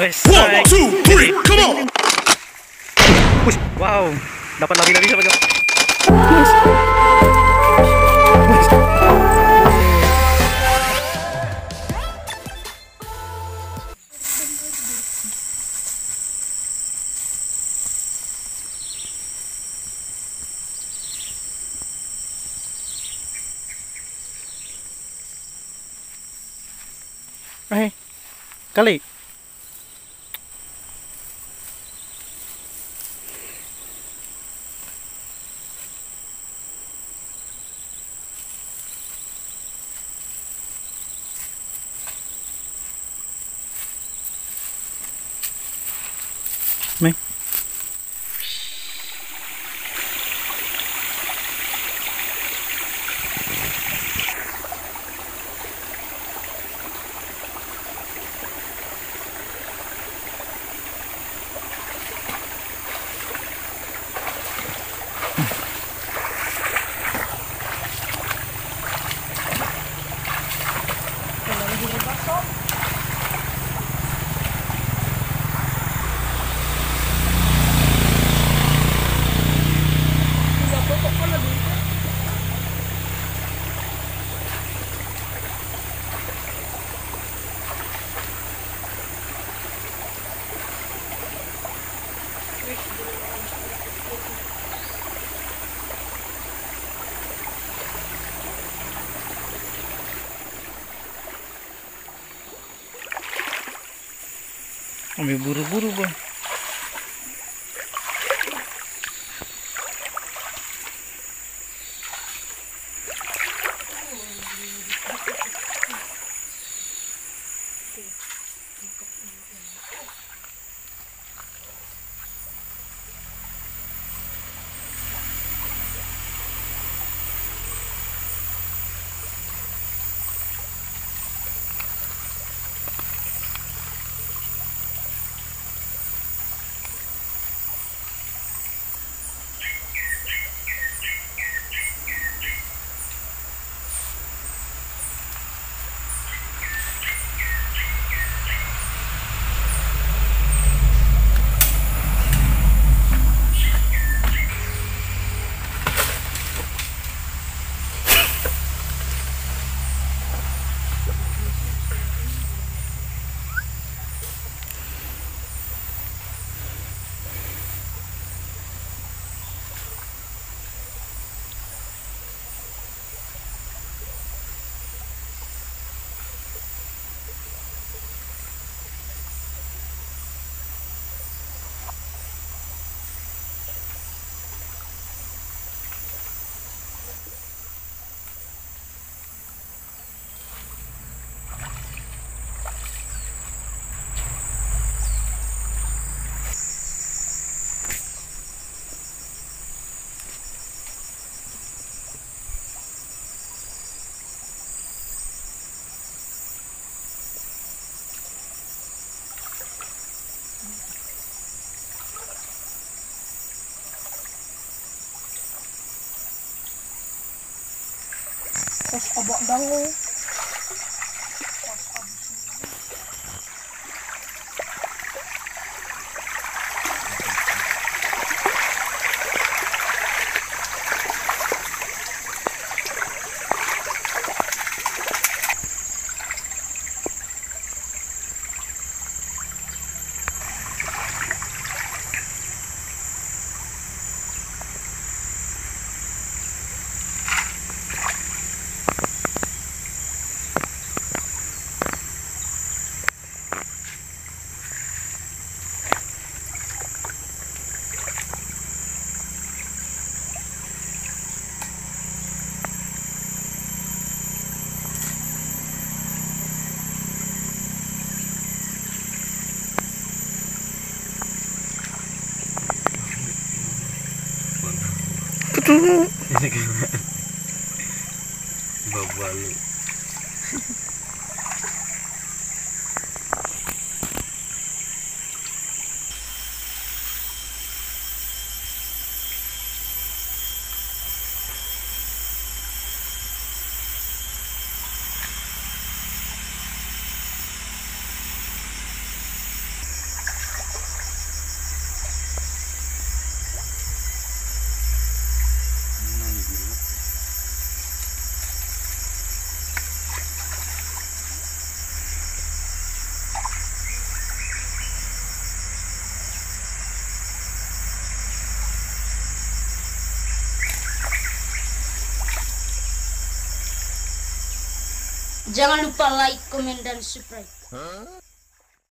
Wes, One, two, three, come on! Push. Wow. Dapat lari-lari sama kau. Eh, kali. stop. Ами буру-буру. Terus obok dangu. Babalu. Jangan lupa like, komen, dan subscribe.